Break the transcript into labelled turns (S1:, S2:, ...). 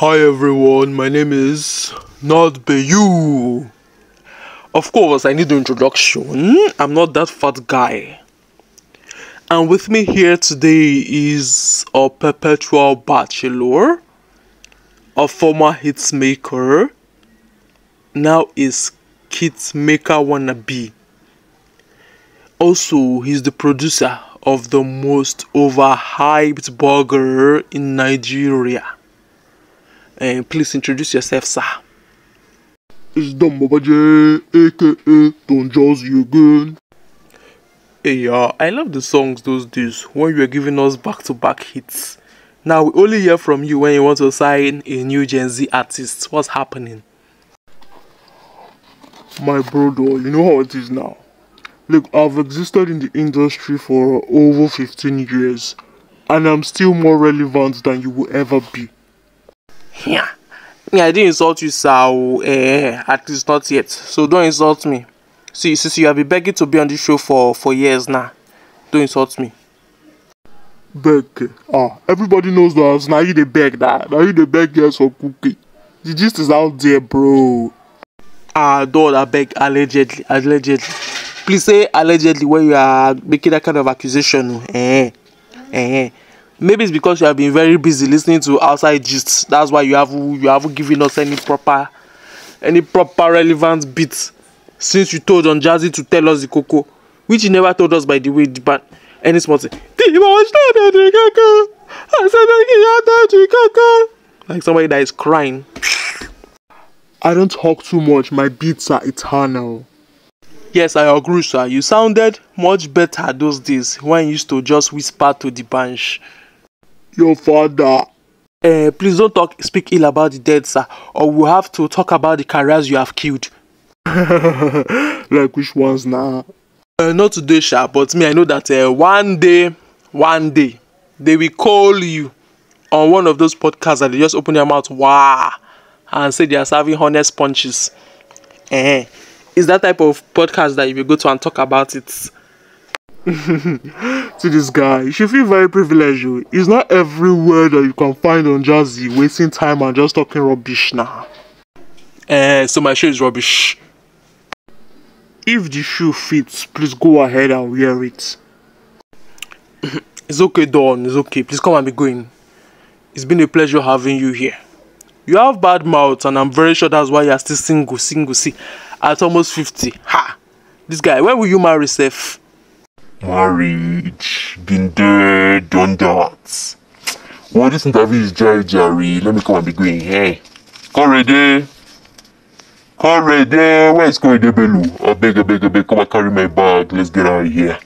S1: Hi everyone, my name is Not Bayu. Of course, I need the introduction. I'm not that fat guy. And with me here today is a perpetual bachelor, a former hits maker, now is kit maker wannabe. Also, he's the producer of the most overhyped burger in Nigeria. And please introduce yourself, sir.
S2: It's Don Baba J, aka Don Jazzy again.
S1: Hey, uh, I love the songs those days when you were giving us back to back hits. Now we only hear from you when you want to sign a new Gen Z artist. What's happening?
S2: My brother, you know how it is now. Look, I've existed in the industry for over 15 years, and I'm still more relevant than you will ever be.
S1: Yeah. Yeah, I didn't insult you, oh, Eh, at least not yet. So don't insult me. See, see, see, you have been begging to be on this show for, for years now. Don't insult me.
S2: Beg. Ah, everybody knows that. Now you the beg that. Now you the beg yes for cookie. The gist is out there, bro.
S1: Ah, don't I beg allegedly, allegedly. Please say allegedly when you are making that kind of accusation. oh. Eh, eh. Maybe it's because you have been very busy listening to outside gists. That's why you have you haven't given us any proper, any proper relevant bits since you told on Jazzy to tell us the cocoa, which he never told us by the way. But any small thing. Like somebody that is crying.
S2: I don't talk too much. My beats are eternal.
S1: Yes, I agree, sir. You sounded much better those days when you used to just whisper to the bench.
S2: Your father.
S1: Uh, please don't talk, speak ill about the dead, sir, or we'll have to talk about the careers you have killed.
S2: like which ones now?
S1: Uh, not today, sir, but me, I know that uh, one day, one day, they will call you on one of those podcasts that they just open their mouth, wow, and say they are serving honest punches. Eh, it's that type of podcast that you will go to and talk about it.
S2: to this guy. You should feel very privileged. oh. It's not every word that you can find Don Jazzy wasting time and just talking rubbish now.
S1: Eh, so my shoe is rubbish.
S2: If the shoe fits, please go ahead and wear it.
S1: It's okay, Don. It's okay. Please come and be going. It's been a pleasure having you here. You have bad mouth, and I'm very sure that's why you're still single, single. See, at almost 50. Ha! This guy, when will you marry, Seth?
S3: Marriage, been there, done that. Well, this interview is Jerry Jerry. Let me come and be going. Hey, Korede. Korede. Where is Korede Bello? I beg, I beg, I beg. Come and carry my bag. Let's get out of here.